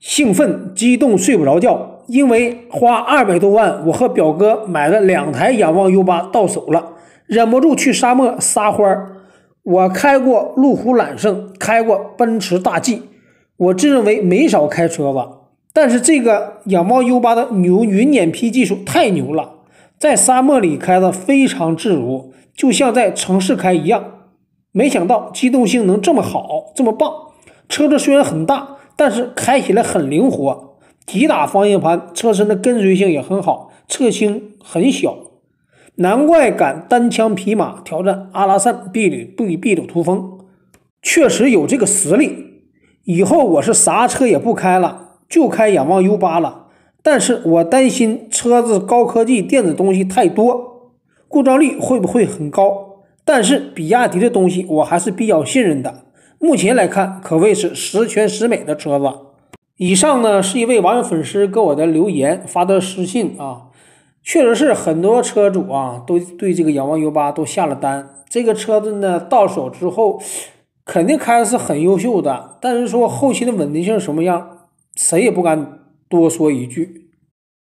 兴奋、激动，睡不着觉，因为花二百多万，我和表哥买了两台仰望 U 八到手了，忍不住去沙漠撒欢儿。我开过路虎揽胜，开过奔驰大 G，我自认为没少开车子，但是这个仰望 U 八的牛云辇皮技术太牛了，在沙漠里开的非常自如，就像在城市开一样。没想到机动性能这么好，这么棒。车子虽然很大。但是开起来很灵活，急打方向盘，车身的跟随性也很好，侧倾很小，难怪敢单枪匹马挑战阿拉善秘鲁秘秘鲁突风，确实有这个实力。以后我是啥车也不开了，就开仰望 U 八了。但是我担心车子高科技电子东西太多，故障率会不会很高？但是比亚迪的东西我还是比较信任的。目前来看，可谓是十全十美的车子。以上呢是一位网友粉丝给我的留言发的私信啊，确实是很多车主啊都对这个仰望 U 八都下了单。这个车子呢到手之后，肯定开的是很优秀的，但是说后期的稳定性什么样，谁也不敢多说一句。